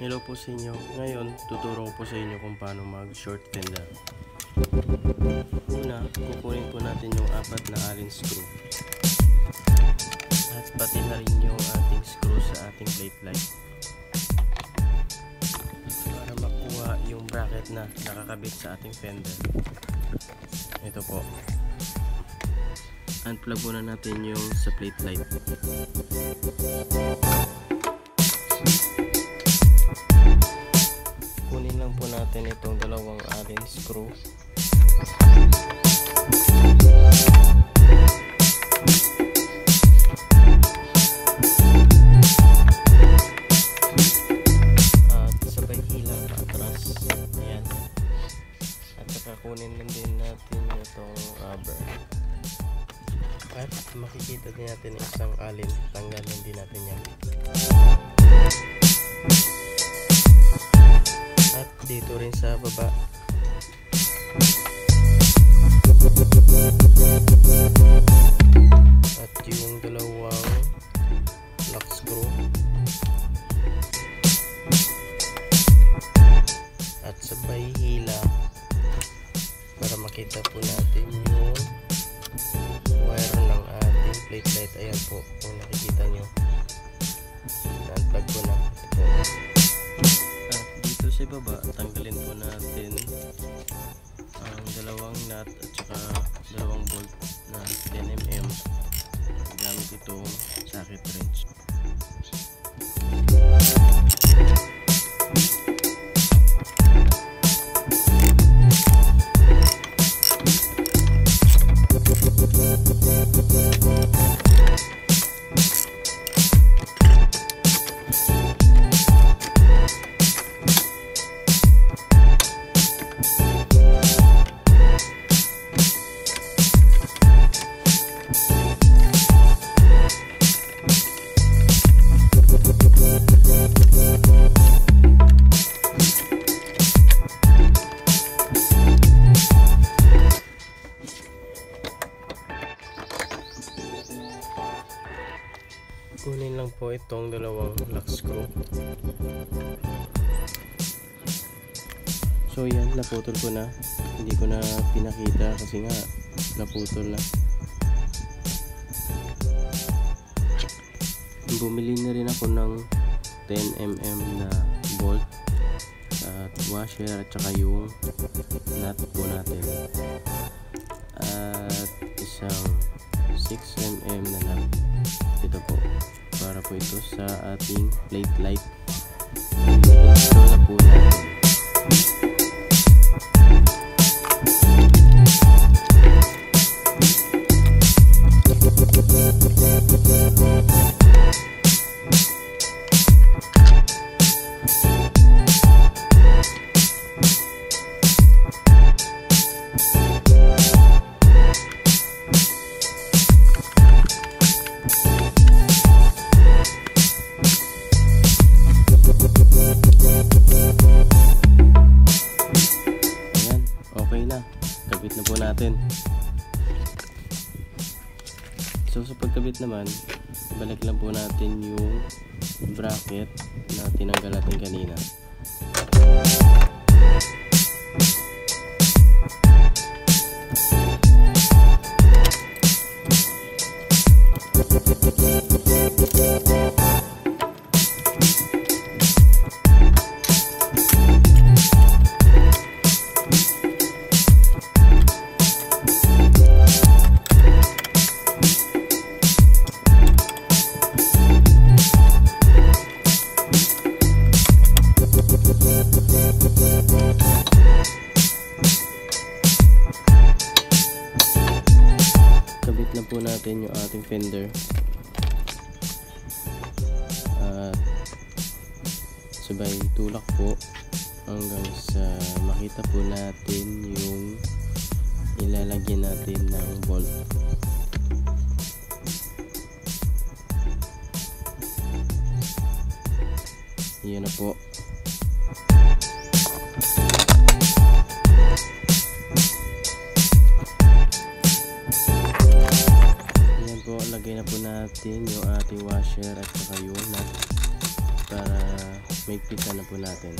Hello po sa inyo. Ngayon, tuturo ko po sa inyo kung paano mag short fender. Una, kukunin po natin yung apat na allen screw. At pati na rin yung ating screw sa ating plate light. Para makuha yung bracket na nakakabit sa ating fender. Ito po. Unplug muna natin yung sa plate light. Natin itong dalawang allen screw. At sabay hila patras ayan. At saka kunin lang din natin itong rubber. At makikita din natin isang allen tanggalin din natin yan at dito rin sa baba. At yung dalawang lock screw. At sabay hila para makita po natin yung wire ng ating plate light ayan po kung nakikita nyo. Na-unplug ko na. Ito sa baba tanggalin po natin ang dalawang nut at saka dalawang bolt na 10mm gamit itong socket wrench kunin lang po itong dalawang lock screw. So yan naputol ko na. Hindi ko na pinakita kasi nga naputol na. Bumili na rin ako ng 10mm na bolt at washer at saka yung nut po natin. At isang 6mm na po ito sa ating plate light. Install na po. natin okay na. Kabit na po natin. So sa pagkabit naman, balik lang po natin yung bracket na tinanggal natin kanina. Natin yung ating fender. At sabay tulak po hanggang sa makita po natin yung ilalagyan natin ng bolt. Yan na po. Na po natin yung ating washer at saka yung para maigpitan na po natin.